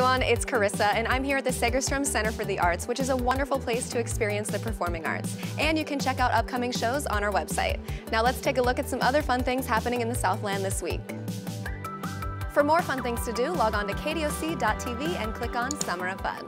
everyone, it's Corissa, and I'm here at the Segerstrom Center for the Arts, which is a wonderful place to experience the performing arts. And you can check out upcoming shows on our website. Now let's take a look at some other fun things happening in the Southland this week. For more fun things to do, log on to kdoc.tv and click on Summer of Fun.